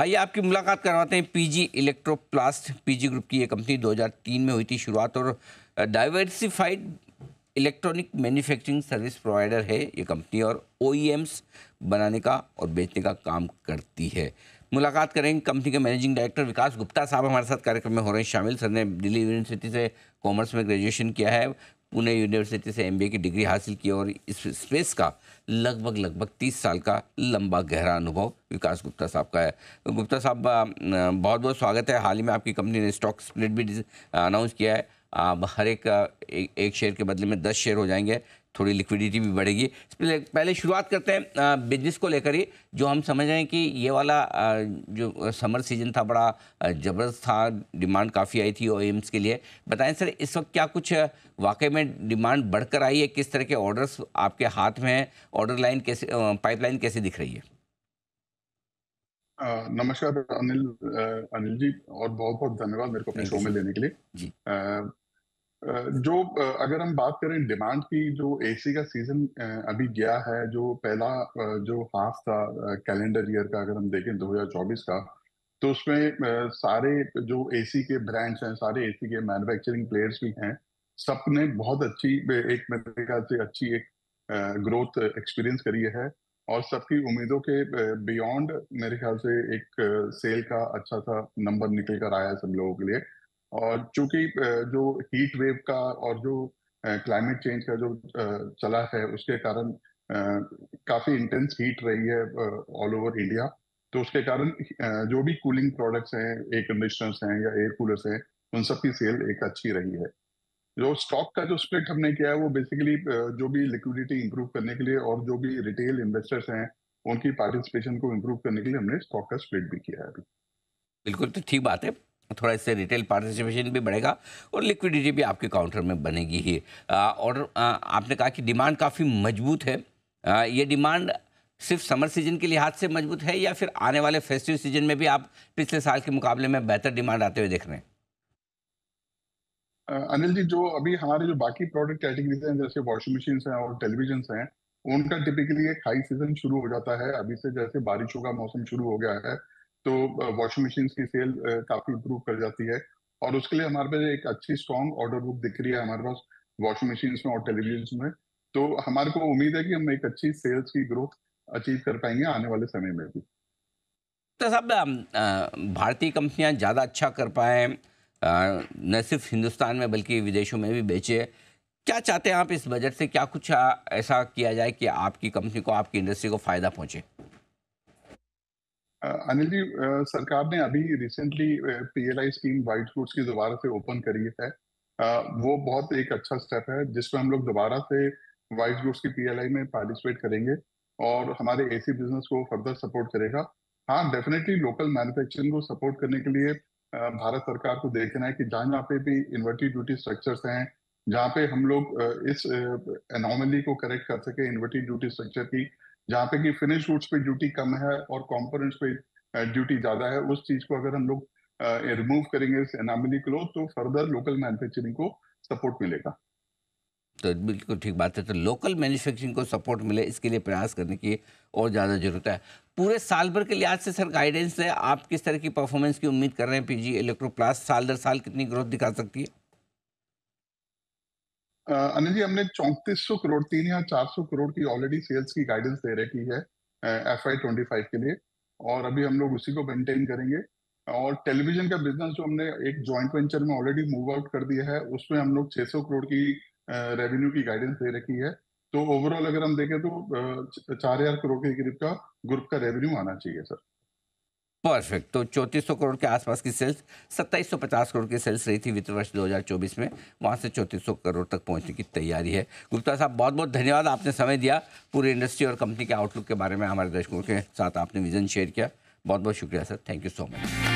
आइए आपकी मुलाकात करवाते हैं पीजी इलेक्ट्रोप्लास्ट पीजी ग्रुप की ये कंपनी 2003 में हुई थी शुरुआत और diversified electronic manufacturing service provider है ये कंपनी और ओ बनाने का और बेचने का काम करती है। मुलाकात करेंगे कंपनी के मैनेजिंग डायरेक्टर विकास गुप्ता साहब हमारे साथ कार्यक्रम में हो रहे हैं। शामिल, सर ने दिल्ली यूनिवर्सिटी से कॉमर्स में ग्रेजुएशन किया है। पुणे यूनिवर्सिटी से एमबीए की डिग्री हासिल की और इस स्पेस का लगभग लगभग तीस साल का लंबा गहरा अनुभव विकास गुप्ता साहब का है। गुप्ता साहब बहुत बहुत स्वागत है। हाल ही में आपकी कंपनी ने स्टॉक स्प्लिट भी अनाउंस किया है। हर एक, एक शेयर के बदले में दस शेयर हो जाएँगे थोड़ी लिक्विडिटी भी बढ़ेगी। पहले शुरुआत करते हैं बिज़नेस को लेकर ही जो हम समझ रहे हैं कि ये वाला जो समर सीज़न था बड़ा ज़बरदस्त था डिमांड काफ़ी आई थी ओ एम्स के लिए। बताएँ सर इस वक्त क्या कुछ वाकई में डिमांड बढ़कर आई है? किस तरह के ऑर्डर्स आपके हाथ में हैं? ऑर्डर लाइन कैसे पाइपलाइन कैसे दिख रही है? नमस्कार अनिल अनिल जी और बहुत बहुत धन्यवाद मेरे को अपने शो में लेने के लिए। जी। जो अगर हम बात करें डिमांड की, जो एसी का सीज़न अभी गया है, जो पहला जो हाफ़ था कैलेंडर ईयर का अगर हम देखें 2024 का तो उसमें सारे जो एसी के ब्रांड्स हैं, सारे एसी के मैन्युफैक्चरिंग प्लेयर्स भी हैं, सबने बहुत अच्छी एक मेरे ख्याल से अच्छी एक ग्रोथ एक्सपीरियंस करी है और सबकी उम्मीदों के बियॉन्ड मेरे ख्याल से एक सेल का अच्छा सा नंबर निकल कर आया है सब लोगों के लिए। और चूँकि जो हीट वेव का और जो क्लाइमेट चेंज का जो चला है, उसके कारण काफ़ी इंटेंस हीट रही है ऑल ओवर इंडिया तो उसके कारण जो भी कूलिंग प्रोडक्ट्स हैं एयर कंडीशनर्स हैं या एयर कूलर्स हैं, उन सब की सेल एक अच्छी रही है। जो स्टॉक का जो स्प्लिट हमने किया है, वो बेसिकली जो भी लिक्विडिटी इंप्रूव करने के लिए और जो भी रिटेल इन्वेस्टर्स हैं, उनकी पार्टिसिपेशन को इम्प्रूव करने के लिए हमने स्टॉक का स्प्लिट भी किया है अभी। बिल्कुल तो ठीक बात है। थोड़ा इससे रिटेल पार्टिसिपेशन भी बढ़ेगा और लिक्विडिटी भी आपके काउंटर में बनेगी ही। और आपने कहा कि डिमांड काफ़ी मज़बूत है। ये डिमांड सिर्फ़ समर सीज़न के लिहाज से मज़बूत है या फिर आने वाले फेस्टिव सीज़न में भी आप पिछले साल के मुकाबले में बेहतर डिमांड आते हुए देख रहे हैं? अनिल जी, जो अभी हमारे जो बाकी प्रोडक्ट कैटेगरीज हैं, जैसे वॉशिंग मशीन हैं और टेलीविज़न हैं, उनका टिपिकली एक हाई सीज़न शुरू हो जाता है। अभी से जैसे बारिशों का मौसम शुरू हो गया है तो वॉशिंग मशीन की सेल काफ़ी इम्प्रूव कर जाती है। और उसके लिए हमारे पास एक अच्छी स्ट्रॉन्ग ऑर्डर बुक दिख रही है हमारे पास वॉशिंग मशीन में और टेलीविज़न में। तो हमारे को उम्मीद है कि हम एक अच्छी सेल्स की ग्रोथ अचीव कर पाएँगे आने वाले समय में भी। तो साहब भारतीय कंपनियाँ ज़्यादा अच्छा कर पाए न सिर्फ़ हिंदुस्तान में बल्कि विदेशों में भी बेचे। क्या चाहते हैं आप इस बजट से? क्या कुछ ऐसा किया जाए कि आपकी कंपनी को, आपकी इंडस्ट्री को फ़ायदा पहुँचे? अनिल जी सरकार ने अभी recently PLI scheme white goods की दोबारा से ओपन करी है। वो बहुत एक अच्छा स्टेप है जिसमें हम लोग दोबारा से वाइट फ्रूट्स की पीएलआई में पार्टिसिपेट करेंगे और हमारे एसी बिज़नेस को फर्दर सपोर्ट करेगा। हाँ डेफिनेटली लोकल मैन्युफैक्चरिंग को सपोर्ट करने के लिए भारत सरकार को देखना है कि जहाँ जहाँ पे भी इन्वर्टी ड्यूटी स्ट्रक्चर्स हैं, जहाँ पे हम लोग इस एनॉमली को करेक्ट कर सके इन्वर्टी ड्यूटी स्ट्रक्चर की जहाँ पे कि फिनिश रूट्स पे ड्यूटी कम है और कॉम्पोनेंट्स पे ड्यूटी ज़्यादा है, उस चीज़ को अगर हम लोग रिमूव करेंगे इस एनामली को तो फर्दर लोकल मैन्युफैक्चरिंग को सपोर्ट मिलेगा। तो बिल्कुल ठीक बात है। तो लोकल मैन्युफैक्चरिंग को सपोर्ट मिले, इसके लिए प्रयास करने की और ज़्यादा ज़रूरत है। पूरे साल भर के लिहाज से सर गाइडेंस है आप किस तरह की परफॉर्मेंस की उम्मीद कर रहे हैं? पीजी इलेक्ट्रोप्लास साल दर साल कितनी ग्रोथ दिखा सकती है? अनिल जी, हमने चौंतीस सौ करोड़, तीन या चार सौ करोड़ की ऑलरेडी सेल्स की गाइडेंस दे रखी है एफ़ आई ट्वेंटी फाइव के लिए। और अभी हम लोग उसी को मेंटेन करेंगे। और टेलीविज़न का बिज़नेस जो हमने एक जॉइंट वेंचर में ऑलरेडी मूव आउट कर दिया है, उसमें हम लोग 600 करोड़ की रेवेन्यू की गाइडेंस दे रखी है। तो ओवरऑल अगर हम देखें तो चार हज़ार करोड़ के करीब का ग्रुप का रेवेन्यू आना चाहिए सर परफेक्ट तो चौंतीस सौ करोड़ के आसपास की सेल्स सत्ताईस सौ पचास करोड़ की सेल्स रही थी वित्त वर्ष 2024 में। वहाँ से चौंतीस सौ करोड़ तक पहुँचने की तैयारी है। गुप्ता साहब बहुत बहुत धन्यवाद। आपने समय दिया पूरी इंडस्ट्री और कंपनी के आउटलुक के बारे में, हमारे दर्शकों के साथ आपने विजन शेयर किया। बहुत बहुत शुक्रिया sir thank you so much